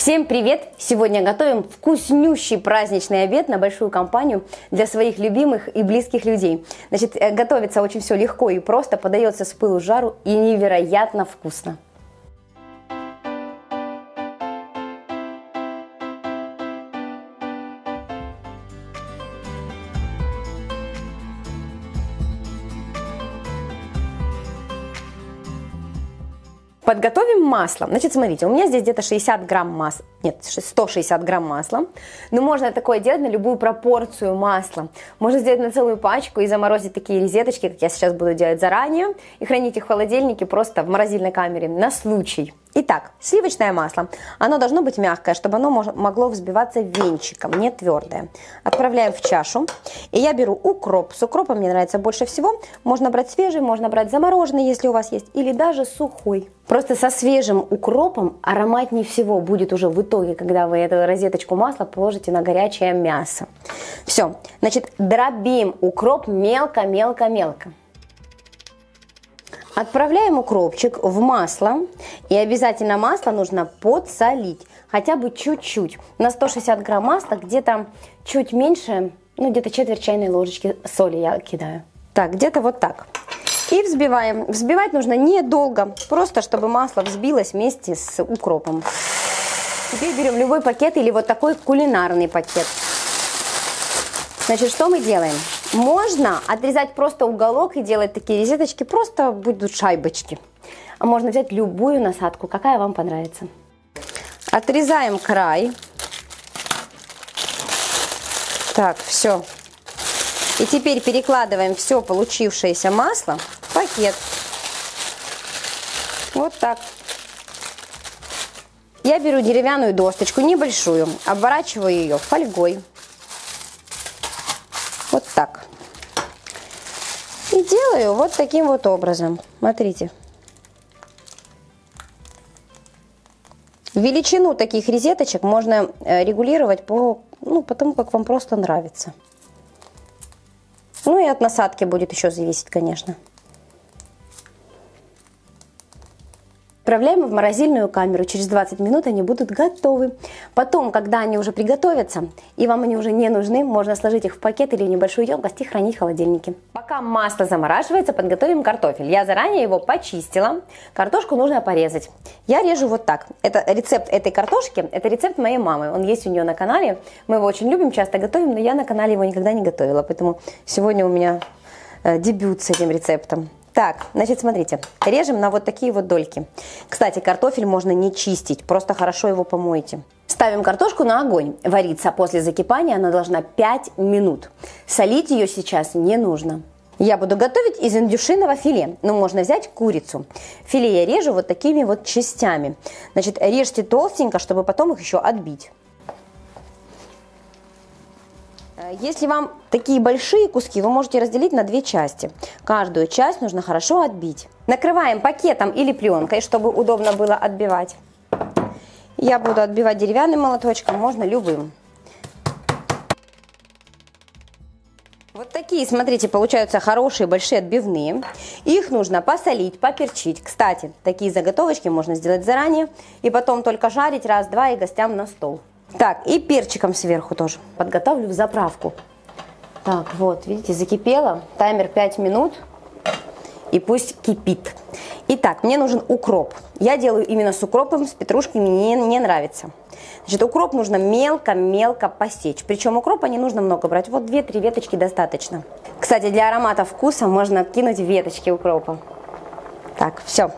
Всем привет! Сегодня готовим вкуснющий праздничный обед на большую компанию для своих любимых и близких людей. Значит, э, готовится очень все легко и просто, подается с пылу жару и невероятно вкусно. Подготовим масло. Значит, смотрите, у меня здесь где-то 60 грамм масла. Нет, 160 грамм масла. Но можно такое делать на любую пропорцию масла. Можно сделать на целую пачку и заморозить такие розеточки, как я сейчас буду делать заранее, и хранить их в холодильнике просто в морозильной камере на случай. Итак, сливочное масло. Оно должно быть мягкое, чтобы оно могло взбиваться венчиком, не твердое. Отправляем в чашу. И я беру укроп. С укропом мне нравится больше всего. Можно брать свежий, можно брать замороженный, если у вас есть, или даже сухой. Просто со свежим укропом ароматнее всего будет уже в итоге, когда вы эту розеточку масла положите на горячее мясо. Все, значит, дробим укроп мелко-мелко-мелко. Отправляем укропчик в масло. И обязательно масло нужно подсолить. Хотя бы чуть-чуть. На 160 грамм масла где-то чуть меньше, ну где-то четверть чайной ложечки соли я кидаю. Так, где-то вот так. И взбиваем. Взбивать нужно недолго, просто чтобы масло взбилось вместе с укропом. Теперь берем любой пакет или вот такой кулинарный пакет. Значит, что мы делаем? Можно отрезать просто уголок и делать такие розеточки, просто будут шайбочки. А можно взять любую насадку, какая вам понравится. Отрезаем край. Так, все. И теперь перекладываем все получившееся масло в пакет. Вот так. Я беру деревянную досточку, небольшую, обворачиваю ее фольгой. Вот так. И делаю вот таким вот образом. Смотрите. Величину таких розеточек можно э, регулировать по, ну, по тому, как вам просто нравится. Ну и от насадки будет еще зависеть, конечно. Отправляем в морозильную камеру. Через 20 минут они будут готовы. Потом, когда они уже приготовятся, и вам они уже не нужны, можно сложить их в пакет или небольшую емкость и хранить в холодильнике. Пока масло замораживается, подготовим картофель. Я заранее его почистила. Картошку нужно порезать. Я режу вот так. Это рецепт этой картошки, это рецепт моей мамы. Он есть у нее на канале. Мы его очень любим, часто готовим, но я на канале его никогда не готовила. Поэтому сегодня у меня э, дебют с этим рецептом. Так, значит, смотрите, режем на вот такие вот дольки. Кстати, картофель можно не чистить, просто хорошо его помойте. Ставим картошку на огонь. Вариться после закипания она должна 5 минут. Солить ее сейчас не нужно. Я буду готовить из индюшиного филе, но можно взять курицу. Филе я режу вот такими вот частями. Значит, режьте толстенько, чтобы потом их еще отбить. Если вам такие большие куски, вы можете разделить на две части. Каждую часть нужно хорошо отбить. Накрываем пакетом или пленкой, чтобы удобно было отбивать. Я буду отбивать деревянным молоточком, можно любым. Вот такие, смотрите, получаются хорошие большие отбивные. Их нужно посолить, поперчить. Кстати, такие заготовочки можно сделать заранее и потом только жарить раз-два и гостям на стол. Так, и перчиком сверху тоже. Подготовлю в заправку. Так, вот, видите, закипело. Таймер 5 минут. И пусть кипит. Итак, мне нужен укроп. Я делаю именно с укропом, с петрушкой мне не нравится. Значит, укроп нужно мелко-мелко посечь. Причем укропа не нужно много брать. Вот 2-3 веточки достаточно. Кстати, для аромата вкуса можно кинуть веточки укропа. Так, все.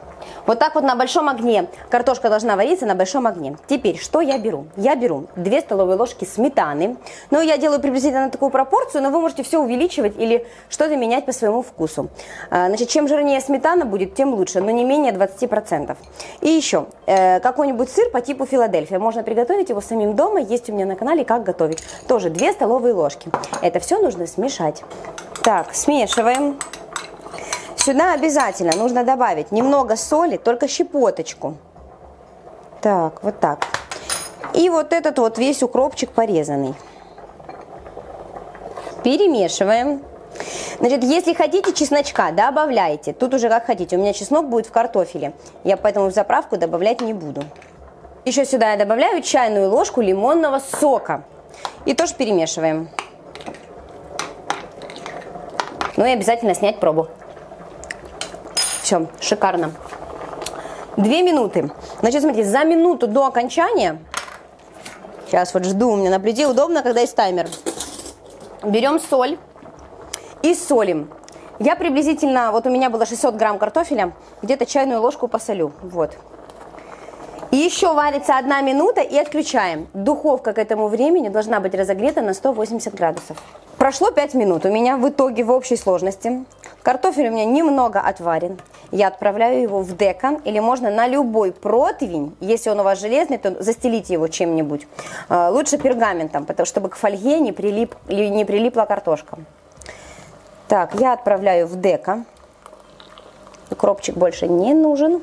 Вот так вот на большом огне. Картошка должна вариться на большом огне. Теперь, что я беру? Я беру 2 столовые ложки сметаны. Ну, я делаю приблизительно такую пропорцию, но вы можете все увеличивать или что-то менять по своему вкусу. А, значит, чем жирнее сметана будет, тем лучше, но не менее 20%. И еще, э, какой-нибудь сыр по типу Филадельфия. Можно приготовить его самим дома. Есть у меня на канале «Как готовить». Тоже 2 столовые ложки. Это все нужно смешать. Так, смешиваем. Сюда обязательно нужно добавить немного соли, только щепоточку. Так, вот так. И вот этот вот весь укропчик порезанный. Перемешиваем. Значит, если хотите чесночка, добавляйте. Тут уже как хотите. У меня чеснок будет в картофеле. Я поэтому в заправку добавлять не буду. Еще сюда я добавляю чайную ложку лимонного сока. И тоже перемешиваем. Ну и обязательно снять пробу. Все, шикарно. Две минуты. Значит, смотрите, за минуту до окончания, сейчас вот жду, у меня на плите удобно, когда есть таймер, берем соль и солим. Я приблизительно, вот у меня было 600 грамм картофеля, где-то чайную ложку посолю, вот. И еще варится одна минута и отключаем. Духовка к этому времени должна быть разогрета на 180 градусов. Прошло 5 минут. У меня в итоге в общей сложности картофель у меня немного отварен. Я отправляю его в дека или можно на любой противень. Если он у вас железный, то застелите его чем-нибудь. А, лучше пергаментом, потому чтобы к фольге не, прилип, не прилипла картошка. Так, я отправляю в дека. Укропчик больше не нужен.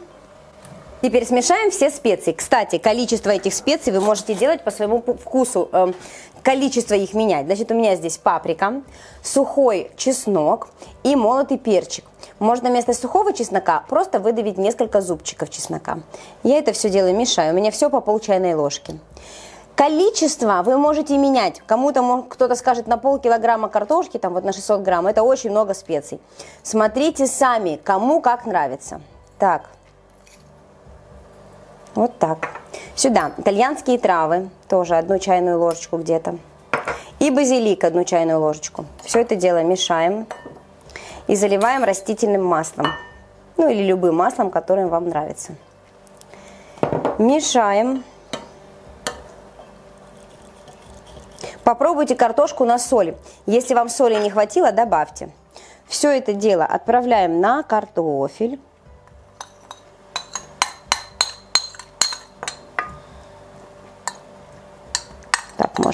Теперь смешаем все специи. Кстати, количество этих специй вы можете делать по своему вкусу, э, количество их менять. Значит, у меня здесь паприка, сухой чеснок и молотый перчик. Можно вместо сухого чеснока просто выдавить несколько зубчиков чеснока. Я это все делаю, мешаю. У меня все по пол чайной ложки. Количество вы можете менять. Кому-то кто-то скажет на полкилограмма картошки, там вот на 600 грамм. Это очень много специй. Смотрите сами, кому как нравится. Так, вот так. Сюда итальянские травы, тоже одну чайную ложечку где-то. И базилик одну чайную ложечку. Все это дело мешаем и заливаем растительным маслом. Ну или любым маслом, которое вам нравится. Мешаем. Попробуйте картошку на соли. Если вам соли не хватило, добавьте. Все это дело отправляем на картофель.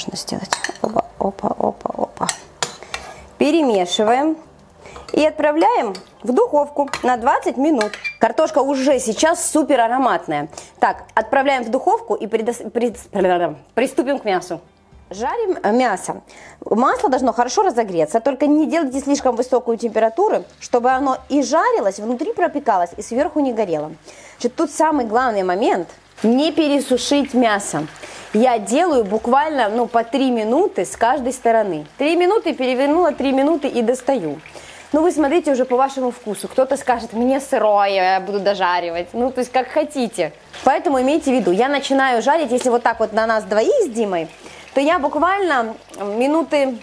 Можно сделать. Опа, опа, опа, опа. Перемешиваем и отправляем в духовку на 20 минут. Картошка уже сейчас супер ароматная. Так, отправляем в духовку и предос... пред... приступим к мясу. Жарим мясо. Масло должно хорошо разогреться, только не делайте слишком высокую температуру, чтобы оно и жарилось, внутри пропекалось, и сверху не горело. Значит, тут самый главный момент – не пересушить мясо я делаю буквально ну, по 3 минуты с каждой стороны. 3 минуты перевернула, 3 минуты и достаю. Ну, вы смотрите уже по вашему вкусу. Кто-то скажет, мне сырое, я буду дожаривать. Ну, то есть, как хотите. Поэтому имейте в виду, я начинаю жарить, если вот так вот на нас двоих с Димой, то я буквально минуты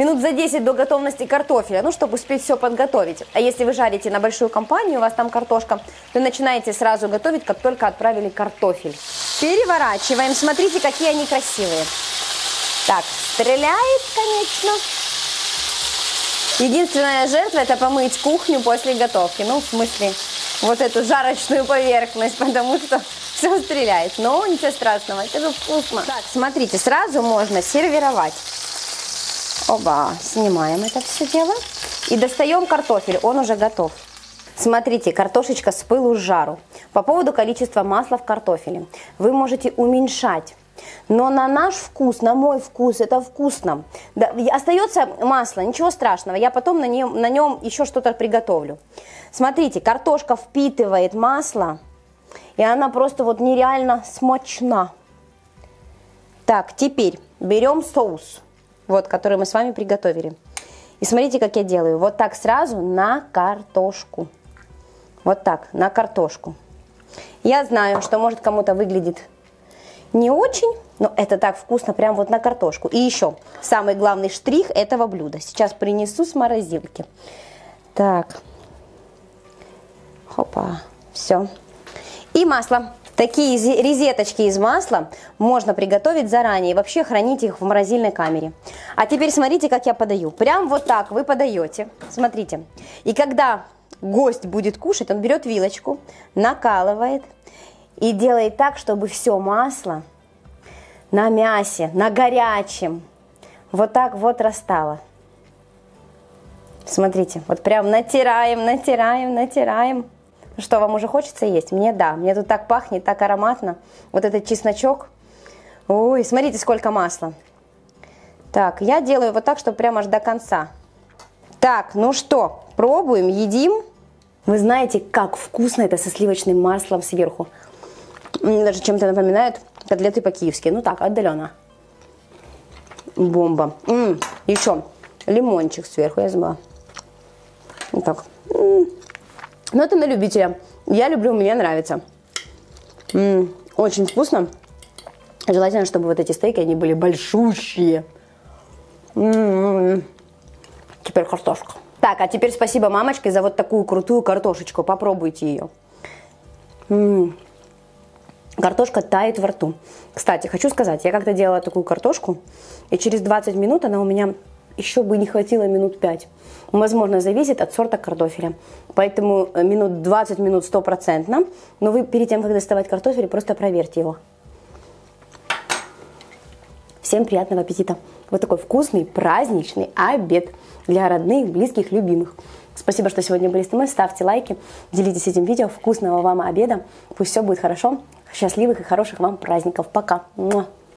минут за 10 до готовности картофеля, ну, чтобы успеть все подготовить. А если вы жарите на большую компанию, у вас там картошка, то начинаете сразу готовить, как только отправили картофель. Переворачиваем. Смотрите, какие они красивые. Так, стреляет, конечно. Единственная жертва – это помыть кухню после готовки. Ну, в смысле, вот эту жарочную поверхность, потому что все стреляет. Но ничего страшного, это же вкусно. Так, смотрите, сразу можно сервировать. Оба, снимаем это все дело. И достаем картофель, он уже готов. Смотрите, картошечка с пылу с жару. По поводу количества масла в картофеле. Вы можете уменьшать. Но на наш вкус, на мой вкус, это вкусно. Да, остается масло, ничего страшного. Я потом на нем, на нем еще что-то приготовлю. Смотрите, картошка впитывает масло, и она просто вот нереально смачна. Так, теперь берем соус вот, который мы с вами приготовили. И смотрите, как я делаю. Вот так сразу на картошку. Вот так, на картошку. Я знаю, что может кому-то выглядит не очень, но это так вкусно, прям вот на картошку. И еще, самый главный штрих этого блюда. Сейчас принесу с морозилки. Так. Хопа. Все. И масло. Такие резеточки из масла можно приготовить заранее вообще хранить их в морозильной камере. А теперь смотрите, как я подаю. Прям вот так вы подаете. Смотрите. И когда гость будет кушать, он берет вилочку, накалывает и делает так, чтобы все масло на мясе, на горячем, вот так вот растало. Смотрите, вот прям натираем, натираем, натираем. Что, вам уже хочется есть? Мне да. Мне тут так пахнет, так ароматно. Вот этот чесночок. Ой, смотрите, сколько масла. Так, я делаю вот так, чтобы прямо аж до конца. Так, ну что, пробуем, едим. Вы знаете, как вкусно это со сливочным маслом сверху. Мне даже чем-то напоминает котлеты по-киевски. Ну так, отдаленно. Бомба. М-м, еще лимончик сверху, я забыла. Вот так. М-м. Но это на любителя. Я люблю, мне нравится. М-м, очень вкусно. Желательно, чтобы вот эти стейки, они были большущие. М-м-м. Теперь картошка. Так, а теперь спасибо мамочке за вот такую крутую картошечку. Попробуйте ее. М-м. Картошка тает во рту. Кстати, хочу сказать, я как-то делала такую картошку, и через 20 минут она у меня еще бы не хватило минут 5. Возможно, зависит от сорта картофеля. Поэтому э, минут 20 минут стопроцентно. Но вы перед тем, как доставать картофель, просто проверьте его. Всем приятного аппетита! Вот такой вкусный праздничный обед для родных, близких, любимых. Спасибо, что сегодня были с мной. Ставьте лайки, делитесь этим видео. Вкусного вам обеда. Пусть все будет хорошо. Счастливых и хороших вам праздников. Пока.